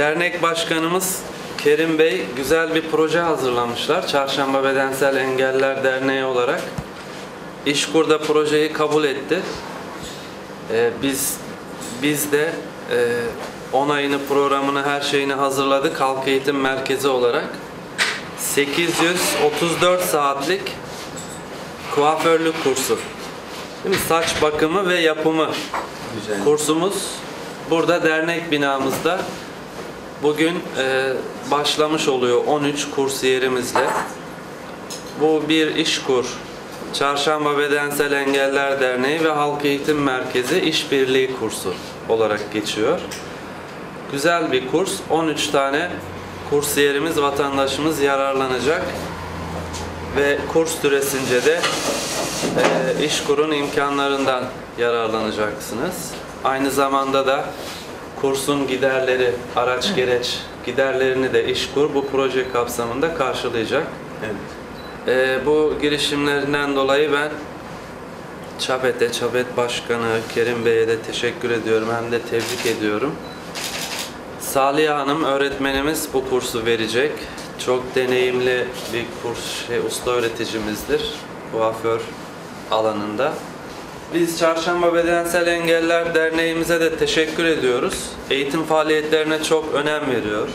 dernek başkanımız Kerim Bey güzel bir proje hazırlamışlar. Çarşamba Bedensel Engeller Derneği olarak. İşkur'da projeyi kabul etti. Ee, biz biz de e, onayını, programını, her şeyini hazırladık halk eğitim merkezi olarak. 834 saatlik kuaförlük kursu. Değil mi? Saç bakımı ve yapımı Güzel. kursumuz burada dernek binamızda bugün e, başlamış oluyor 13 kursiyerimizle. Bu bir işkur, Çarşamba Bedensel Engeller Derneği ve Halk Eğitim Merkezi İşbirliği kursu olarak geçiyor. Güzel bir kurs. 13 tane kursiyerimiz, vatandaşımız yararlanacak. Ve kurs süresince de e, İşkur'un imkanlarından yararlanacaksınız. Aynı zamanda da kursun giderleri, araç gereç giderlerini de İşkur bu proje kapsamında karşılayacak. Evet. Ee, bu girişimlerinden dolayı ben ÇABET'e, ÇABET Başkanı Kerim Bey'e de teşekkür ediyorum hem de tebrik ediyorum. Saliha Hanım öğretmenimiz bu kursu verecek. Çok deneyimli bir kurs, şey, usta öğreticimizdir kuaför alanında. Biz Çarşamba Bedensel Engeller Derneğimize de teşekkür ediyoruz. Eğitim faaliyetlerine çok önem veriyor.